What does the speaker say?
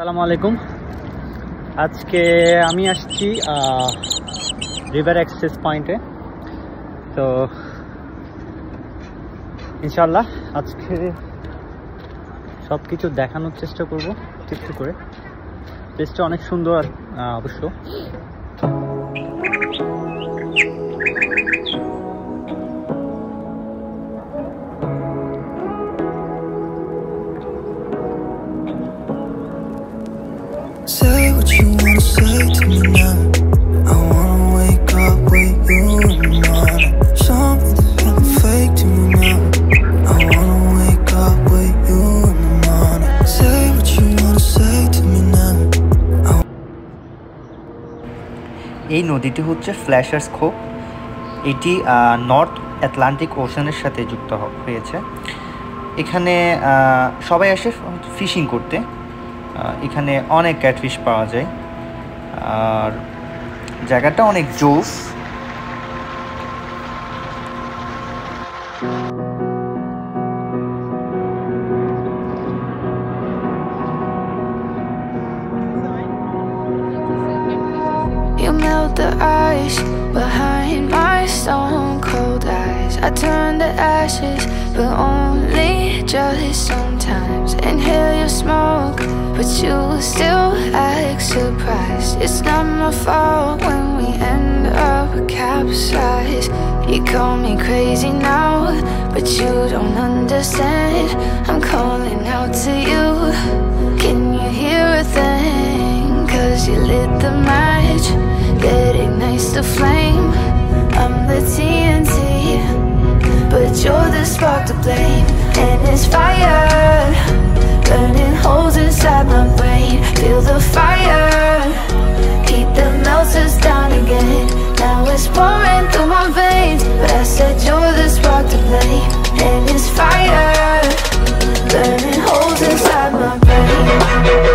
সালামু আলাইকুম। আজকে আমি আসছি রিভার অ্যাক্সেস পয়েন্টে তো ইনশাল্লাহ আজকে সব কিছু দেখানোর চেষ্টা করব, একটু করে। প্লেসটা অনেক সুন্দর অবশ্য। এই নদীটি হচ্ছে ফ্ল্যাশার্স খোপ এটি নর্থ অ্যাটলান্টিক ওশানের সাথে যুক্ত হয়েছে। এখানে সবাই আসে ফিশিং করতে। এখানে অনেক ক্যাটফিশ পাওয়া যায় আর জায়গাটা অনেক জোস You melt the ice behind my stone cold eyes. I turn to ashes, but only just sometimes. Inhale your smoke, but you still act surprised. It's not my fault when we end up capsized. You call me crazy now, but you don't understand. I'm calling out to you. Can you hear a thing? Cause you lit the match that ignites the flame. I'm the TNT, but you're the spark to blame. And it's fire Burning holes inside my brain. Feel the fire. Heat that melts us down again. Now it's pouring through my veins. But I said you're the spark to blame. And it's fire. Burning holes inside my brain.